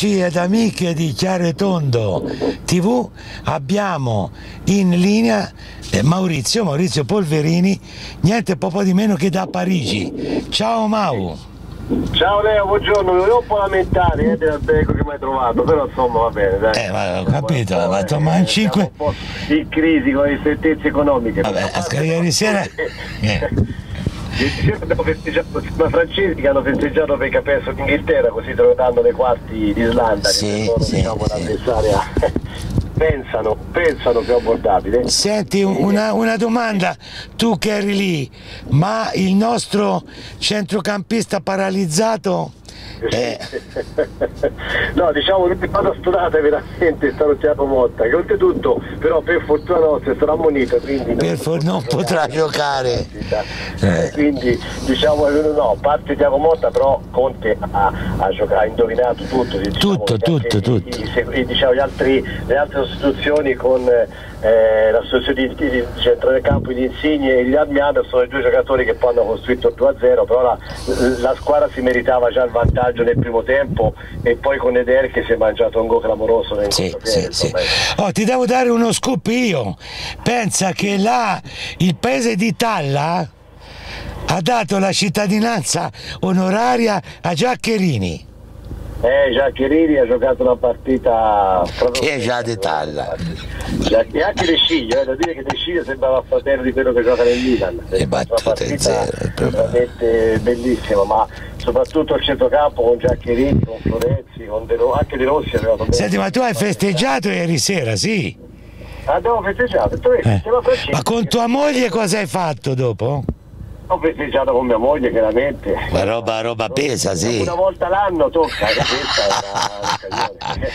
Amici ed amiche di Chiaro e Tondo TV abbiamo in linea eh, Maurizio, Maurizio Polverini, niente poco di meno che da Parigi. Ciao Mau! Ciao Leo, buongiorno, mi volevo un po' lamentare eh, dell'albergo che mi hai trovato, però insomma va bene, dai. Eh, ma ho capito, ma insomma in 5... Un po' in crisi con le sentenze economiche. Vabbè, a ieri sera... Eh. Ieri abbiamo festeggiato i francesi che hanno festeggiato perché ha perso l'Inghilterra, così trovando le quarti d'Islanda, Sì, che sono sì, diciamo, sì. l'avversaria. pensano, pensano più abbordabile. Senti, una, una domanda, tu che eri lì, ma il nostro centrocampista paralizzato... Eh, no, diciamo che l'ultima stonata veramente è stato Tiago Motta, che oltretutto però per fortuna nostra sarà ammonito, quindi Per for- non potrà giocare. Eh. Eh, Quindi diciamo eh, no, parte Tiago Motta però Conte ha, ha giocato, ha indovinato tutto, diciamo, Tutto, tutto, i- tutto. i- i- diciamo, gli altri- le altre sostituzioni con eh, l'associazione di, di centro del campo, gli Insigne e gli Armiano sono i due giocatori che poi hanno costruito il 2-0, però la, la squadra si meritava già il vantaggio nel primo tempo e poi con Eder che si è mangiato un gol clamoroso nel Sì, sì, sì. ecco. Oh, ti devo dare uno scoop io. Pensa che là il paese di Talla ha dato la cittadinanza onoraria a Giaccherini. Eh, Giaccherini ha giocato una partita Che è già di Talla. Già- E anche De Sciglio, eh, da dire che De Sciglio sembrava fratello di quello che gioca nel Milan. Le battute zero, veramente bellissima, ma soprattutto il centrocampo con Giaccherini, con Florenzi, con De Ro- anche De Rossi ha giocato bene. Senti, ma tu hai festeggiato ieri sera, sì? Abbiamo festeggiato, tu vedi, Eh. Ma con tua moglie cosa hai fatto dopo? Ho festeggiato con mia moglie, chiaramente. Ma roba, roba pesa, sì. Una volta l'anno tocca, questa è.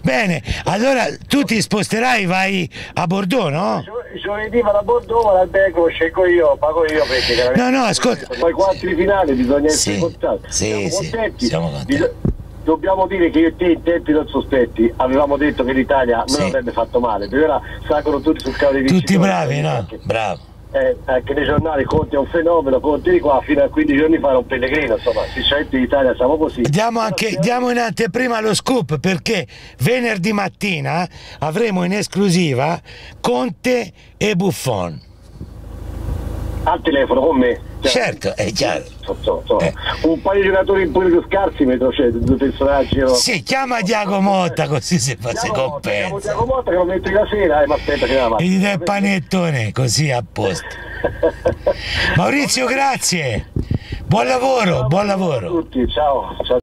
Bene, allora tu ti sposterai, vai a Bordeaux, no? Gio- Giovedì vado a Bordeaux, vado albergo, scelgo io, pago io perché No, no, ascolta. poi quarti finali bisogna essere Sì, contenti. sì, Siamo contenti. siamo contenti. Dobbiamo dire che io e te in tempi non sospetti avevamo detto che l'Italia non Sì. avrebbe fatto male, perché ora salgono tutti sul cavo dei Tutti bravi, no? Bravo. Eh, anche nei giornali Conte è un fenomeno, Conte di qua fino a 15 giorni fa era un pellegrino, insomma, sinceramente in Italia siamo così. Diamo, anche, diamo in anteprima lo scoop perché venerdì mattina avremo in esclusiva Conte e Buffon. Al telefono con me. Cioè, Certo, è chiaro. so- so- so. Eh. Un paio di giocatori un po' più scarsi, metto, cioè due personaggi. no? Sì, chiama Diago Motta così si fa chiamo compensa. Tiago Motta che lo metto la sera, eh, ma aspetta che la E gli dai il panettone così a posto. Maurizio, grazie. Buon lavoro, buon a lavoro. tutti, ciao. ciao.